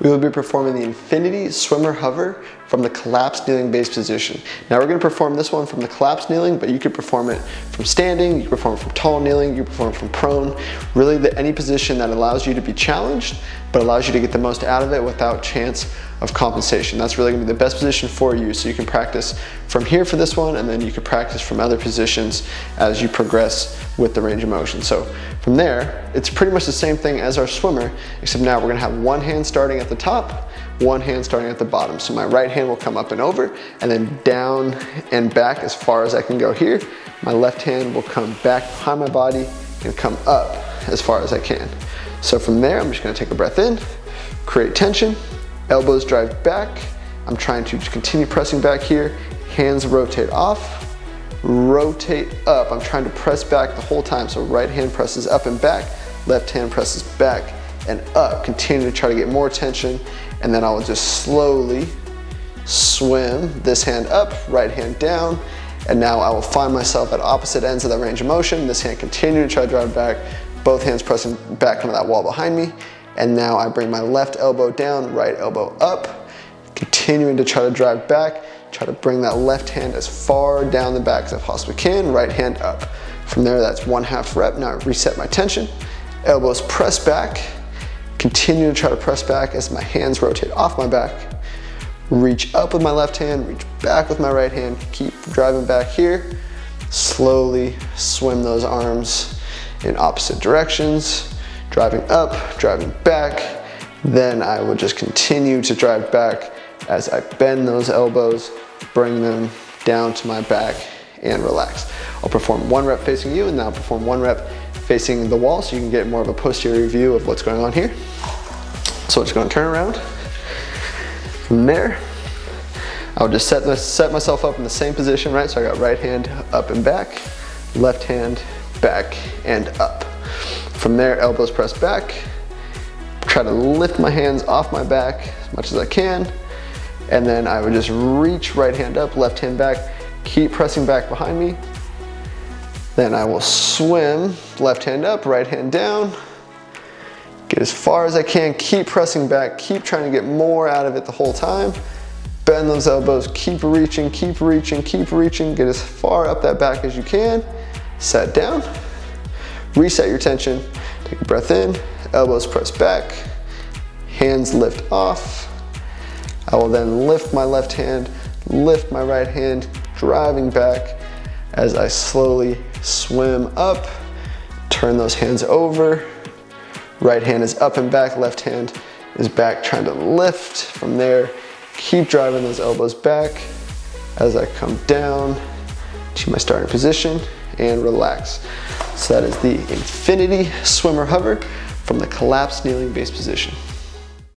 we will be performing the Infinity Swimmer Hover from the collapsed kneeling base position. Now we're gonna perform this one from the collapsed kneeling, but you could perform it from standing, you can perform it from tall kneeling, you can perform it from prone. Really the, any position that allows you to be challenged, but allows you to get the most out of it without chance of compensation. That's really gonna be the best position for you. So you can practice from here for this one, and then you can practice from other positions as you progress with the range of motion. So from there, it's pretty much the same thing as our swimmer, except now we're gonna have one hand starting at the top, one hand starting at the bottom. So my right hand will come up and over, and then down and back as far as I can go here. My left hand will come back behind my body and come up as far as I can. So from there, I'm just gonna take a breath in, create tension, elbows drive back. I'm trying to continue pressing back here. Hands rotate off, rotate up. I'm trying to press back the whole time. So right hand presses up and back, left hand presses back and up. Continue to try to get more tension. And then I will just slowly swim this hand up, right hand down. And now I will find myself at opposite ends of that range of motion. This hand continue to try to drive back, both hands pressing back into that wall behind me. And now I bring my left elbow down, right elbow up, continuing to try to drive back, try to bring that left hand as far down the back as I possibly can, right hand up. From there, that's one half rep. Now I reset my tension, elbows press back, continue to try to press back as my hands rotate off my back, reach up with my left hand, reach back with my right hand, keep driving back here, slowly swim those arms in opposite directions, driving up, driving back. Then I will just continue to drive back as I bend those elbows, bring them down to my back and relax. I'll perform one rep facing you and then I'll perform one rep facing the wall so you can get more of a posterior view of what's going on here. So I'm just gonna turn around. From there, I'll just set, set myself up in the same position, right? So I got right hand up and back, left hand back and up. From there, elbows press back. Try to lift my hands off my back as much as I can. And then I would just reach right hand up, left hand back, keep pressing back behind me. Then I will swim, left hand up, right hand down. Get as far as I can, keep pressing back, keep trying to get more out of it the whole time. Bend those elbows, keep reaching, keep reaching, keep reaching. Get as far up that back as you can. Set down. Reset your tension. Take a breath in, elbows press back, hands lift off. I will then lift my left hand, lift my right hand, driving back as I slowly swim up, turn those hands over. Right hand is up and back, left hand is back trying to lift. From there, keep driving those elbows back as I come down to my starting position and relax. So that is the Infinity Swimmer Hover from the collapsed kneeling base position.